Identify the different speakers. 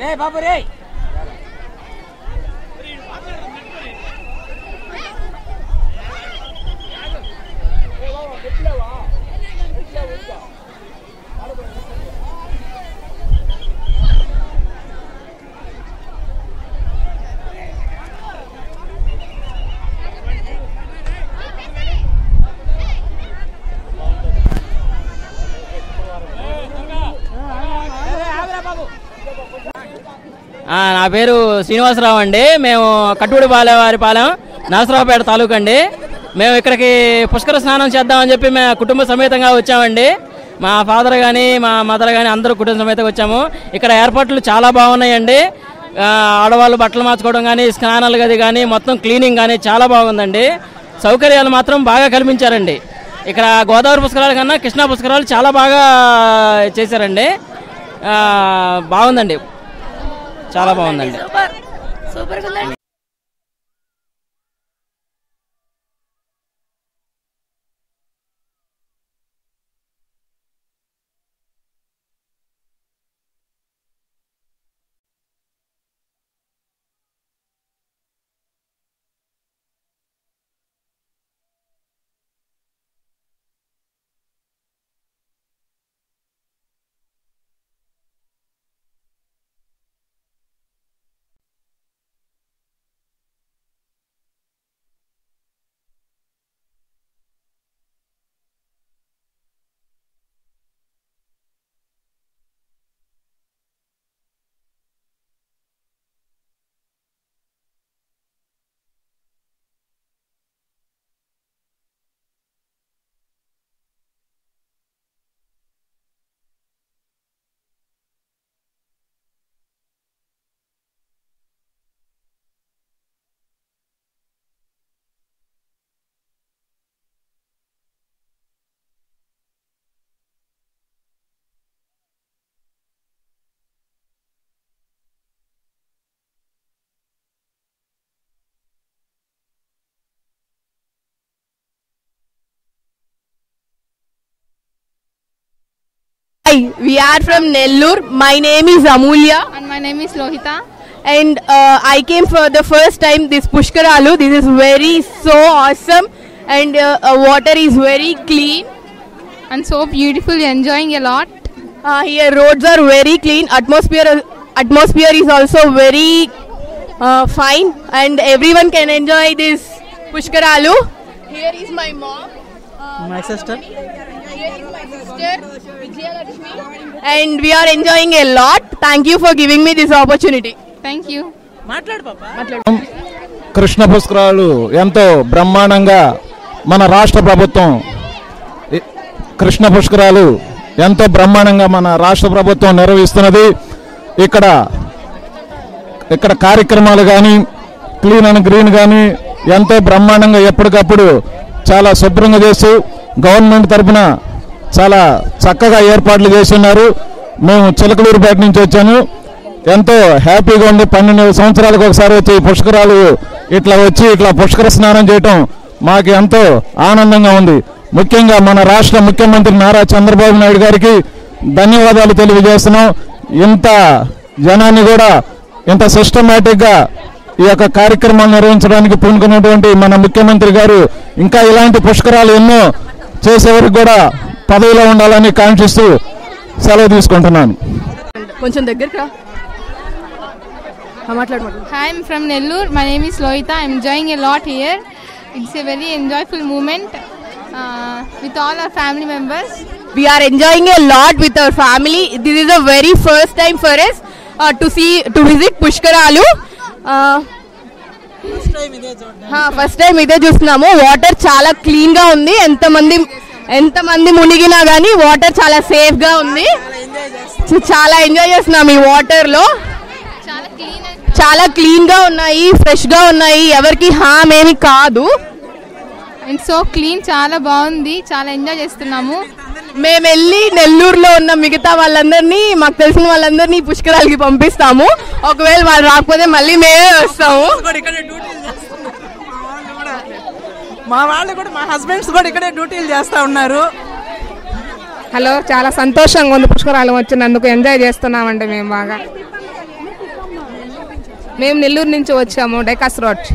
Speaker 1: రే బాబు రే
Speaker 2: ఆ, నా పేరు శ్రీనివాసరావు అండి. మేము కట్టుబడి బాలేవారి పాలెం నరసరావుపేట తాలూకా అండి. మేము ఇక్కడికి పుష్కర స్నానం చేద్దామని చెప్పి మేము కుటుంబ సమేతంగా వచ్చామండి. మా ఫాదర్ కానీ మా మదర్ కానీ అందరూ కుటుంబ సమేతంగా వచ్చాము. ఇక్కడ ఏర్పాట్లు చాలా బాగున్నాయండి. ఆడవాళ్ళు బట్టలు మార్చుకోవడం కానీ స్నానాలు గది కానీ మొత్తం క్లీనింగ్ కానీ చాలా బాగుందండి. సౌకర్యాలు మాత్రం బాగా కల్పించారండి. ఇక్కడ గోదావరి పుష్కరాల కన్నా కృష్ణా పుష్కరాలు చాలా బాగా చేశారండి. బాగుందండి. చాలా బాగుందండి.
Speaker 3: Hi, we are from Nellore. My name is Amulya.
Speaker 4: And my name is Lohita.
Speaker 3: And uh, I came for the first time this Pushkaralu. This is very so awesome. And uh, uh, water is very clean.
Speaker 4: And so beautiful, enjoying a lot.
Speaker 3: Uh, here roads are very clean. Atmosphere, atmosphere is also very uh, fine. And everyone can enjoy this Pushkaralu. Here is my mom.
Speaker 2: Uh, my sister.
Speaker 3: Here is my sister. Vijayalakshmi. And we are enjoying a lot. Thank you for giving me this opportunity.
Speaker 4: Thank you.
Speaker 5: Krishna పుష్కరాలు ఎంతో బ్రహ్మాండంగా మన రాష్ట్ర ప్రభుత్వం కృష్ణ పుష్కరాలు ఎంతో బ్రహ్మాండంగా మన రాష్ట్ర ప్రభుత్వం నిర్వహిస్తున్నది ఇక్కడ ఇక్కడ కార్యక్రమాలు కానీ క్లీన్ అండ్ గ్రీన్ కానీ ఎంతో బ్రహ్మాండంగా ఎప్పటికప్పుడు చాలా శుభ్రంగా చేస్తూ గవర్నమెంట్ తరఫున చాలా చక్కగా ఏర్పాట్లు చేస్తున్నారు. మేము చిలకలూరుపేట నుంచి వచ్చాను ఎంతో హ్యాపీగా ఉంది పన్నెండు సంవత్సరాలకు ఒకసారి వచ్చి పుష్కరాలు ఇట్లా వచ్చి ఇట్లా పుష్కర స్నానం చేయటం మాకు ఎంతో ఆనందంగా ఉంది. ముఖ్యంగా మన రాష్ట్ర ముఖ్యమంత్రి నారా చంద్రబాబు నాయుడు గారికి ధన్యవాదాలు తెలియజేస్తున్నాం. ఇంత జనాన్ని కూడా ఇంత సిస్టమేటిక్గా ఈ యొక్క కార్యక్రమాలు నిర్వహించడానికి పూనుకున్నటువంటి మన ముఖ్యమంత్రి గారు ఇంకా ఇలాంటి పుష్కరాలు ఎన్నో చేసేవారికి కూడా పదవిలో ఉండాలని కాంక్షిస్తూ సెలవు తీసుకుంటున్నాను.
Speaker 3: కొంచెం దగ్గరకు
Speaker 4: I'm from Nellore my name is Lohitha I'm enjoying a lot here it's a very enjoyful moment with all
Speaker 3: our family members we're enjoying a lot with our family this is a very first time for us to see to visit పుష్కరాలు first time ఇదే చూస్తున్నాము. Water చాలా క్లీన్గా ఉంది. ఎంతమంది ఎంతమంది మునిగినా గానీ water చాలా సేఫ్గా ఉంది. చాలా ఎంజాయ్ చేస్తున్నాం ఈ వాటర్లో.
Speaker 4: చాలా clean and
Speaker 3: చాలా క్లీన్గా ఉన్నాయి ఫ్రెష్గా ఉన్నాయి. ఎవరికి హామ్ ఏమి కాదు.
Speaker 4: అండ్ సో క్లీన్ చాలా బాగుంది. చాలా ఎంజాయ్ చేస్తున్నాము.
Speaker 3: మేము వెళ్ళి నెల్లూరులో ఉన్న మిగతా వాళ్ళందరినీ మాకు తెలిసిన వాళ్ళందరినీ పుష్కరాలకి పంపిస్తాము. ఒకవేళ వాళ్ళు రాకపోతే మళ్ళీ మేమే వస్తాము.
Speaker 6: మా వాళ్ళు కూడా మా హస్బెండ్స్ కూడా ఇక్కడే డ్యూటీలు చేస్తూ ఉన్నారు.
Speaker 1: హలో చాలా సంతోషంగా ఉంది పుష్కరాలం వచ్చినందుకు. ఎంజాయ్ చేస్తున్నామండి మేము బాగా. మేము నెల్లూరు నుంచి వచ్చాము డైకాస్ రోడ్.